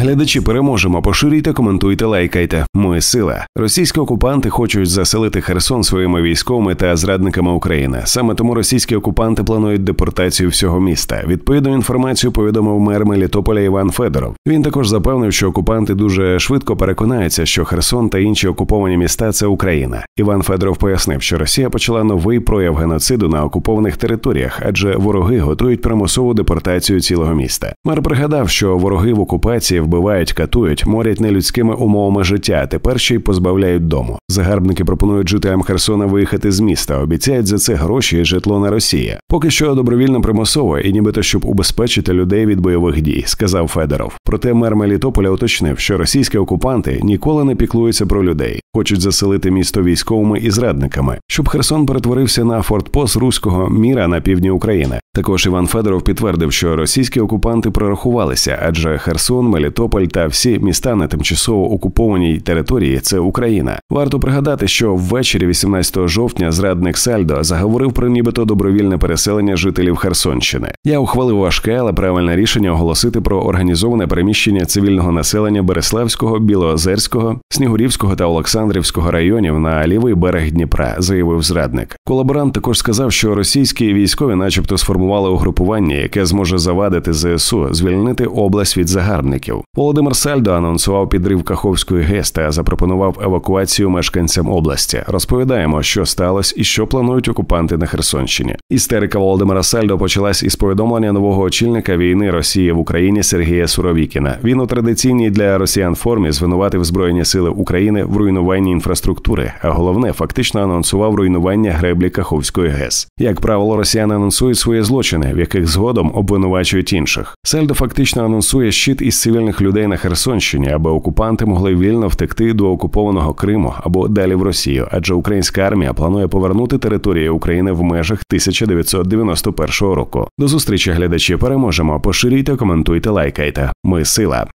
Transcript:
Глядачі переможемо. Поширюйте, коментуйте, лайкайте. Ми сила. Російські окупанти хочуть заселити Херсон своїми військовими та зрадниками України. Саме тому російські окупанти планують депортацію всього міста. Відповідну інформацію повідомив мер Мелітополя Іван Федоров. Він також запевнив, що окупанти дуже швидко переконаються, що Херсон та інші окуповані міста це Україна. Іван Федоров пояснив, що Росія почала новий прояв геноциду на окупованих територіях, адже вороги готують примусову депортацію цілого міста. Мер пригадав, що вороги в окупації вбивають, катують, морять нелюдськими умовами життя. Тепер ще й позбавляють дому. Загарбники пропонують жителям Херсона виїхати з міста, обіцяють за це гроші і житло на Росії. Поки що добровільно примусово і нібито щоб убезпечити людей від бойових дій, сказав Федоров. Проте мер Мелітополя уточнив, що російські окупанти ніколи не піклуються про людей, хочуть заселити місто військовими і зрадниками, щоб Херсон перетворився на фортпост руського міра на півдні України. Також Іван Федоров підтвердив, що російські окупанти прорахувалися, адже Херсон, Мелітополь та всі міста на тимчасово окупованій території це Україна. Варто пригадати, що ввечері 18 жовтня зрадник Сальдо заговорив про нібито добровільне переселення жителів Херсонщини. Я ухвалив важке, але правильне рішення оголосити про організоване переміщення цивільного населення Береславського, Білоозерського, Снігурівського та Олександрівського районів на лівий берег Дніпра, заявив зрадник. Колаборант також сказав, що російські військові, начебто, сформували угрупування, яке зможе завадити ЗСУ звільнити область від загарбників. Володимир Сальдо анонсував підрив Каховської ГЕС та запропонував евакуацію мешканцям області. Розповідаємо, що сталося і що планують окупанти на Херсонщині. Істерика Володимира Сальдо почалась із повідомлення нового очільника війни Росії в Україні Сергія Суровікіна. Він у традиційній для росіян формі звинуватив Збройні сили України в руйнуванні інфраструктури, а головне фактично анонсував руйнування греблі Каховської ГЕС. Як правило, росіяни анонсують свої злочини, в яких згодом обвинувачують інших. Сальдо фактично анонсує щит із цивільних людей на Херсонщині, аби окупанти могли вільно втекти до окупованого Криму або далі в Росію, адже українська армія планує повернути територію України в межах 1991 року. До зустрічі глядачі переможемо. Поширюйте, коментуйте, лайкайте. Ми сила.